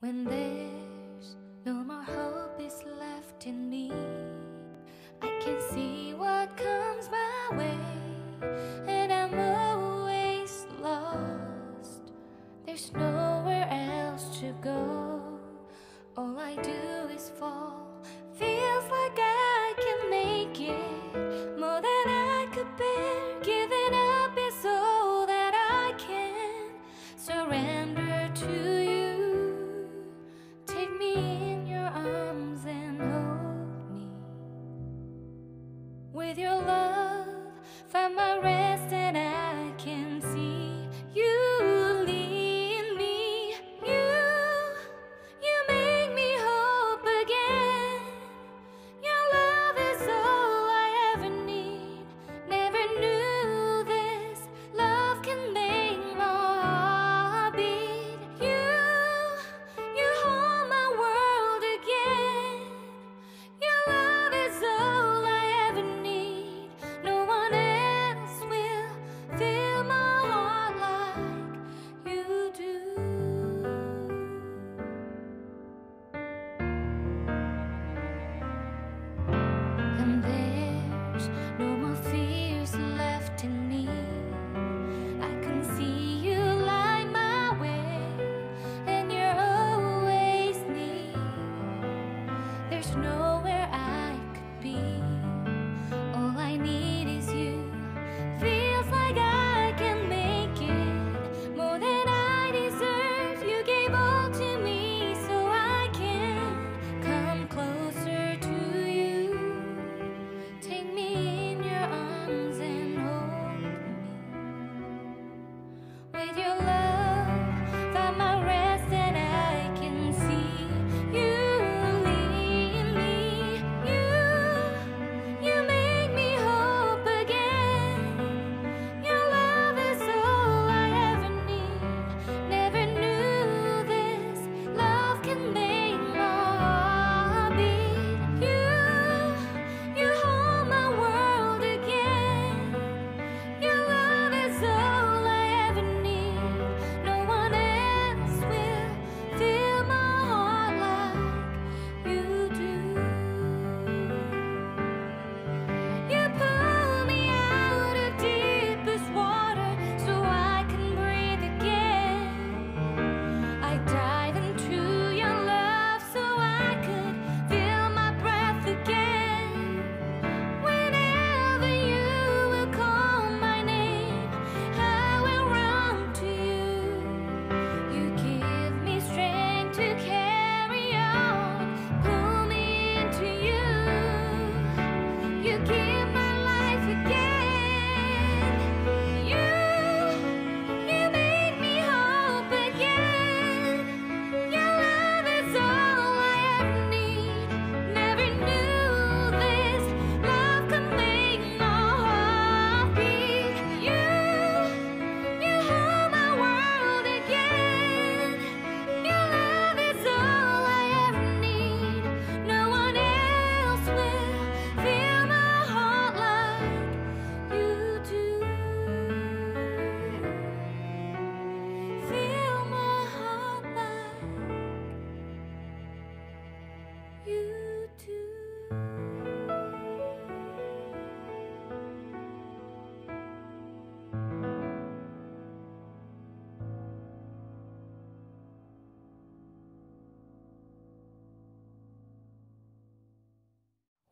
When there's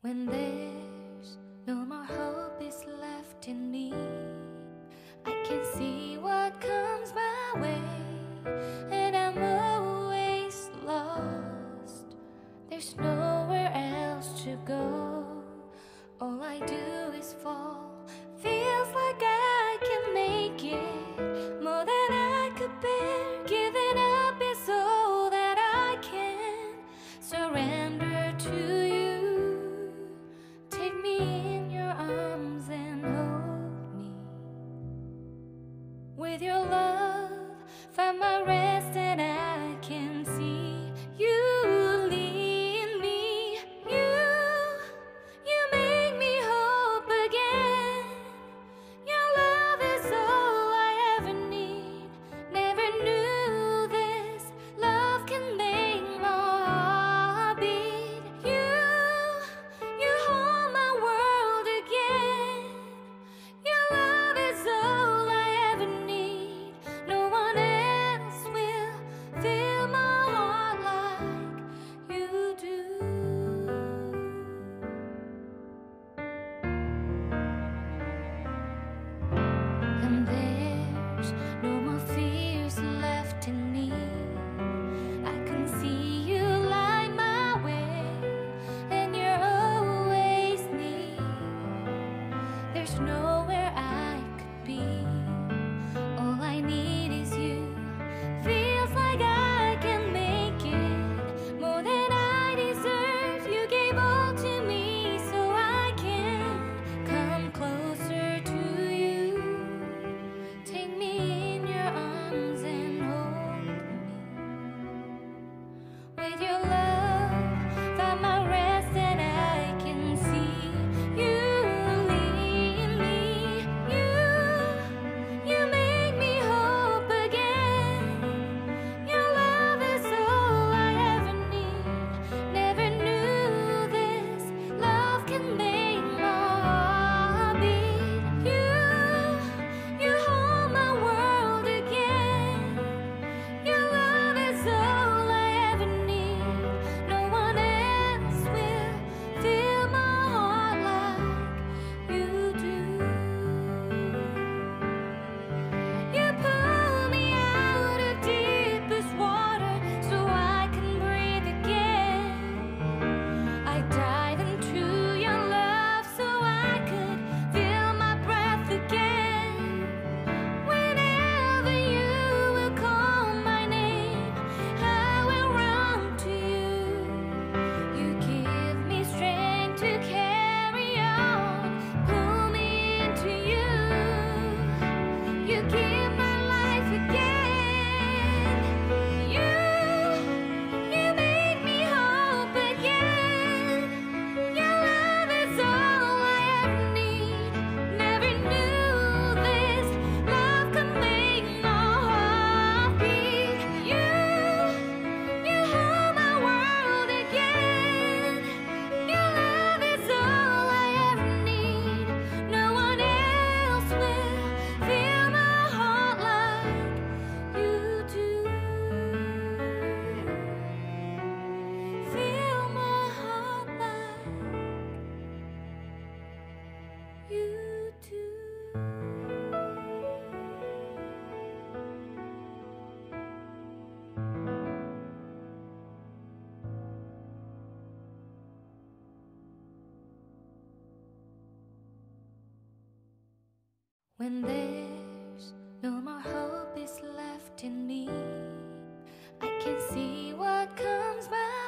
When there's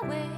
way,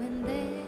When there's